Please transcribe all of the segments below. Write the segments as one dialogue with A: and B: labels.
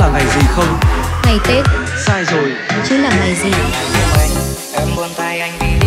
A: là ngày gì không? Ngày Tết Sai rồi Chứ là ngày gì? Em buông tay anh đi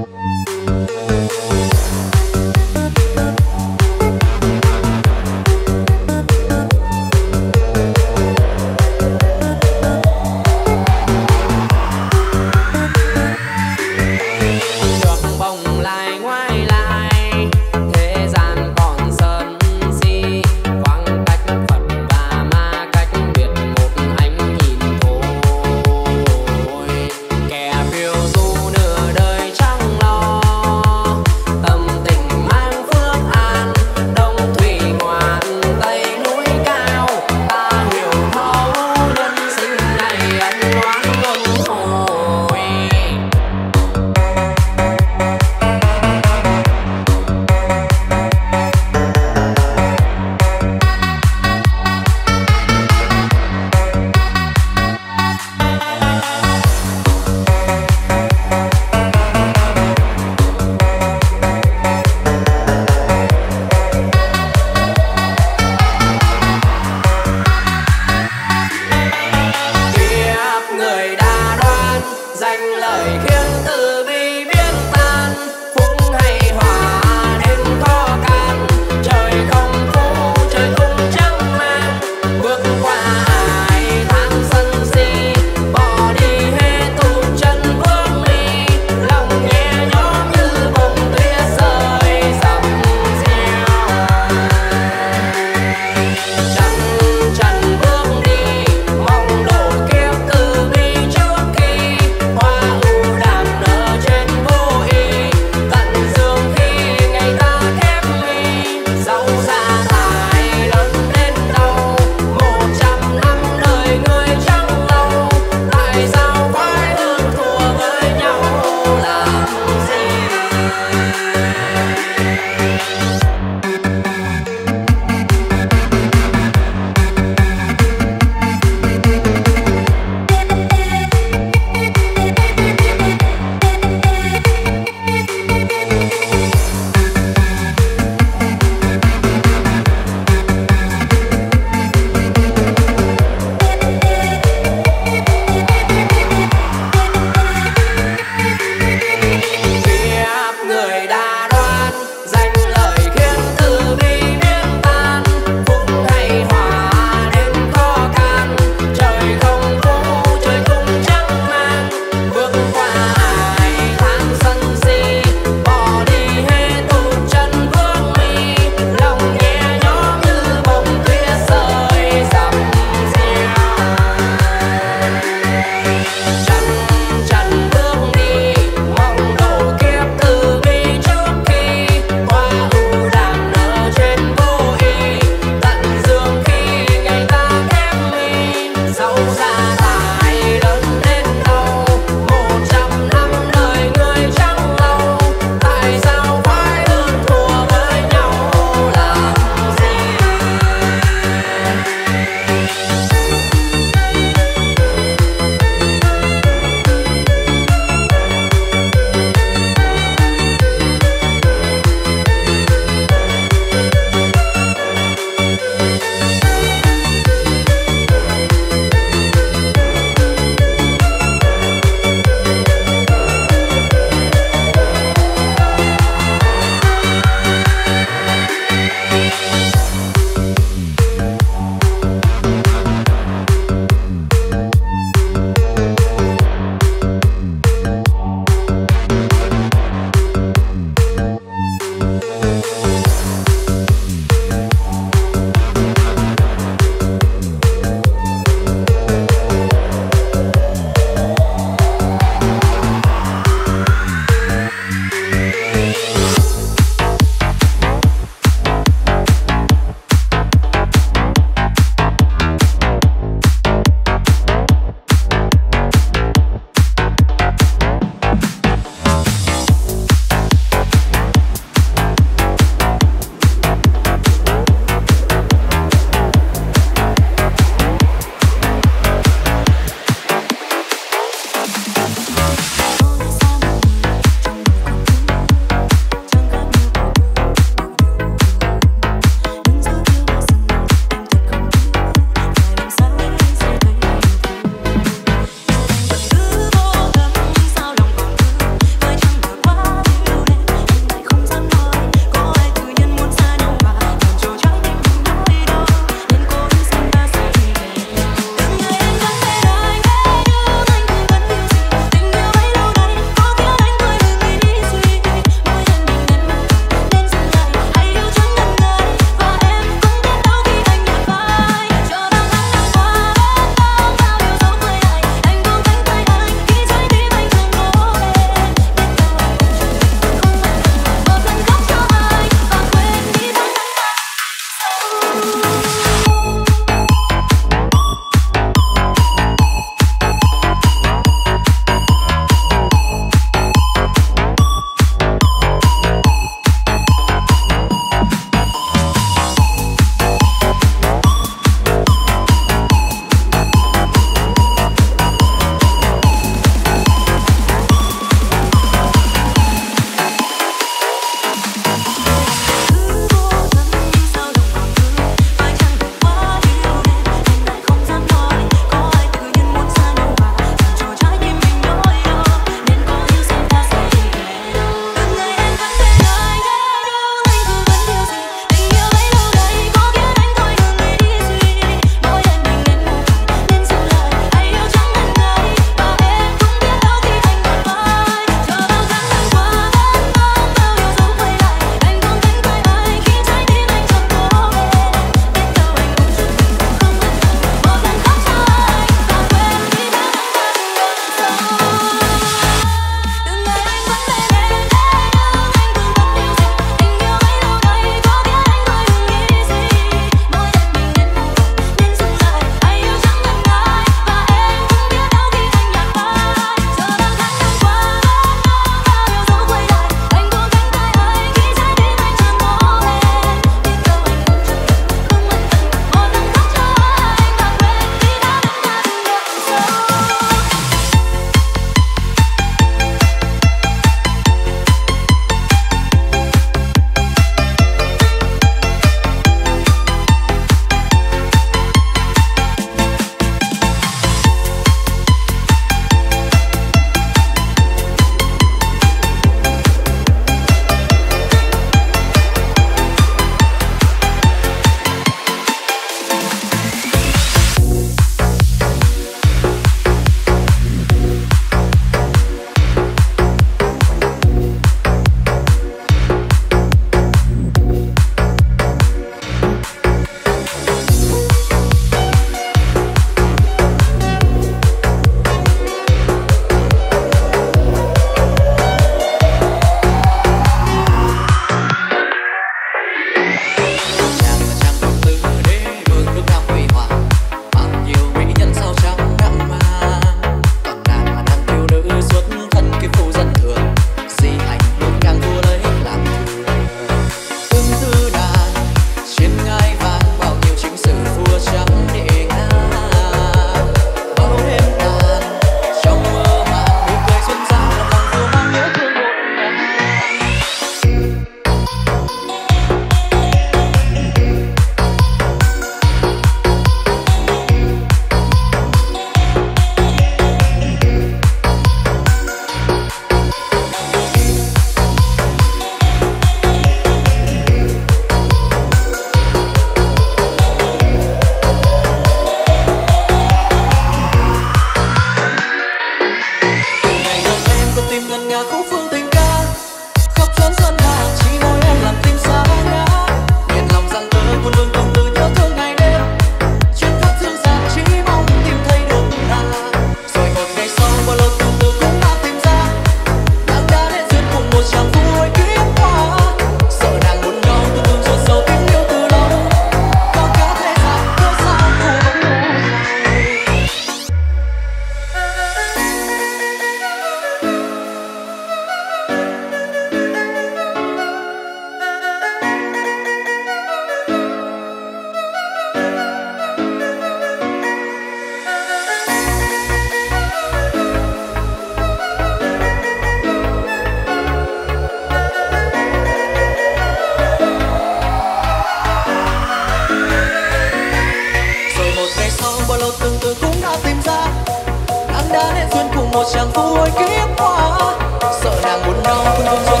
A: đã nên duyên cùng một chàng phu hồi kiếp hoa. Sợ nàng buồn đau
B: không hôn